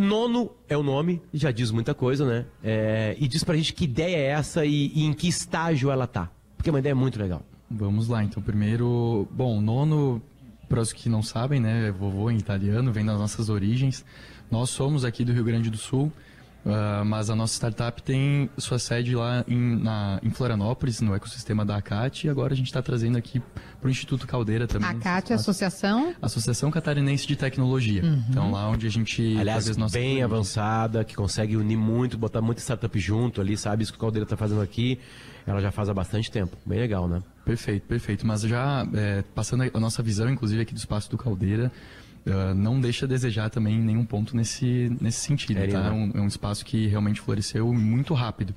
Nono é o nome, já diz muita coisa, né? É, e diz pra gente que ideia é essa e, e em que estágio ela tá. Porque é uma ideia muito legal. Vamos lá, então primeiro, bom, nono, para os que não sabem, né, é vovô em italiano, vem das nossas origens. Nós somos aqui do Rio Grande do Sul, uh, mas a nossa startup tem sua sede lá em, na, em Florianópolis, no ecossistema da ACAT, e agora a gente está trazendo aqui para o Instituto Caldeira também. ACAT é Associação? Associação Catarinense de Tecnologia. Uhum. Então lá onde a gente... Aliás, faz as nossas bem avançada, que consegue unir muito, botar muita startup junto ali, sabe? Isso que o Caldeira tá fazendo aqui, ela já faz há bastante tempo. Bem legal, né? Perfeito, perfeito. Mas já é, passando a nossa visão, inclusive aqui do Espaço do Caldeira, uh, não deixa a desejar também nenhum ponto nesse, nesse sentido. É, tá? né? É, um, é um espaço que realmente floresceu muito rápido.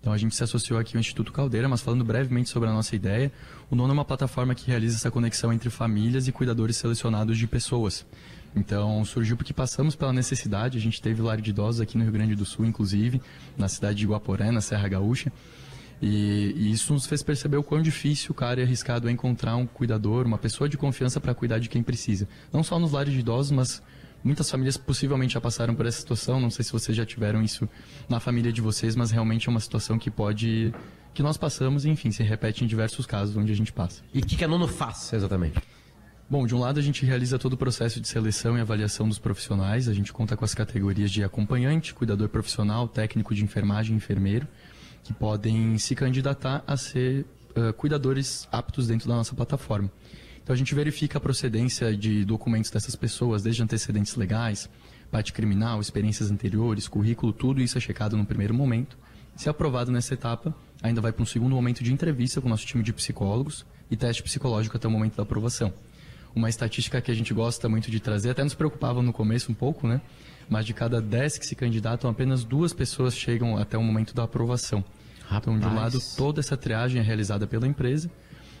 Então a gente se associou aqui ao Instituto Caldeira, mas falando brevemente sobre a nossa ideia, o Nono é uma plataforma que realiza essa conexão entre famílias e cuidadores selecionados de pessoas. Então surgiu porque passamos pela necessidade, a gente teve lar de idosos aqui no Rio Grande do Sul, inclusive, na cidade de Guaporé, na Serra Gaúcha. E, e isso nos fez perceber o quão difícil, cara, e arriscado é encontrar um cuidador, uma pessoa de confiança para cuidar de quem precisa. Não só nos lares de idosos, mas muitas famílias possivelmente já passaram por essa situação. Não sei se vocês já tiveram isso na família de vocês, mas realmente é uma situação que pode. que nós passamos e, enfim, se repete em diversos casos onde a gente passa. E o que, que a Nono faz, exatamente? Bom, de um lado a gente realiza todo o processo de seleção e avaliação dos profissionais. A gente conta com as categorias de acompanhante, cuidador profissional, técnico de enfermagem e enfermeiro, que podem se candidatar a ser uh, cuidadores aptos dentro da nossa plataforma. Então a gente verifica a procedência de documentos dessas pessoas, desde antecedentes legais, parte criminal, experiências anteriores, currículo, tudo isso é checado no primeiro momento. Se aprovado nessa etapa, ainda vai para um segundo momento de entrevista com o nosso time de psicólogos e teste psicológico até o momento da aprovação uma estatística que a gente gosta muito de trazer, até nos preocupava no começo um pouco, né? Mas de cada 10 que se candidatam, apenas duas pessoas chegam até o momento da aprovação. Então, de um lado, toda essa triagem é realizada pela empresa.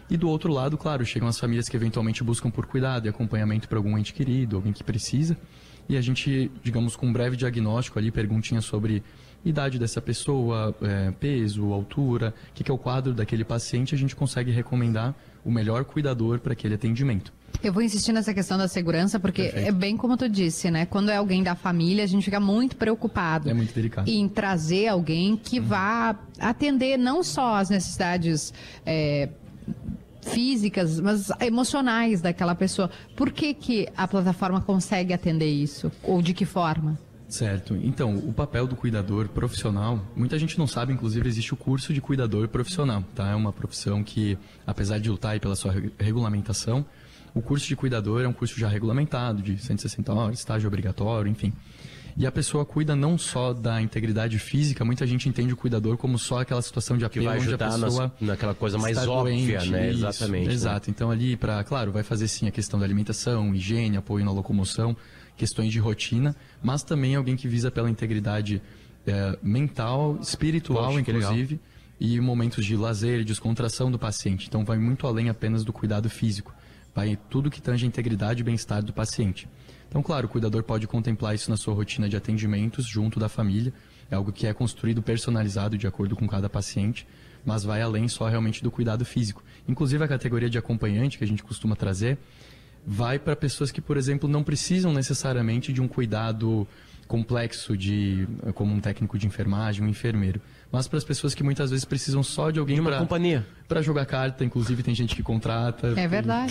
E do outro lado, claro, chegam as famílias que eventualmente buscam por cuidado e acompanhamento para algum ente querido, alguém que precisa. E a gente, digamos, com um breve diagnóstico ali, perguntinha sobre idade dessa pessoa, é, peso, altura, o que, que é o quadro daquele paciente, a gente consegue recomendar o melhor cuidador para aquele atendimento. Eu vou insistir nessa questão da segurança, porque Perfeito. é bem como tu disse, né? Quando é alguém da família, a gente fica muito preocupado É muito delicado. em trazer alguém que vá atender não só as necessidades é, físicas, mas emocionais daquela pessoa. Por que, que a plataforma consegue atender isso? Ou de que forma? Certo. Então, o papel do cuidador profissional, muita gente não sabe, inclusive existe o curso de cuidador profissional, tá? É uma profissão que, apesar de lutar pela sua reg- regulamentação, o curso de cuidador é um curso já regulamentado, de 160 horas, estágio obrigatório, enfim. E a pessoa cuida não só da integridade física, muita gente entende o cuidador como só aquela situação de Que apelo vai onde a ajudar nas- pessoa naquela coisa mais óbvia, doente, né? isso, Exatamente. né? Exato. Então ali para, claro, vai fazer sim a questão da alimentação, higiene, apoio na locomoção, questões de rotina, mas também alguém que visa pela integridade eh, mental, espiritual, Poxa, que inclusive, e momentos de lazer, descontração do paciente. Então vai muito além apenas do cuidado físico. Vai tudo que tange a integridade e bem-estar do paciente. Então, claro, o cuidador pode contemplar isso na sua rotina de atendimentos junto da família. É algo que é construído personalizado de acordo com cada paciente, mas vai além só realmente do cuidado físico. Inclusive a categoria de acompanhante que a gente costuma trazer vai para pessoas que, por exemplo, não precisam necessariamente de um cuidado complexo de como um técnico de enfermagem, um enfermeiro, mas para as pessoas que muitas vezes precisam só de alguém para companhia. para jogar carta, inclusive tem gente que contrata. É verdade. Tem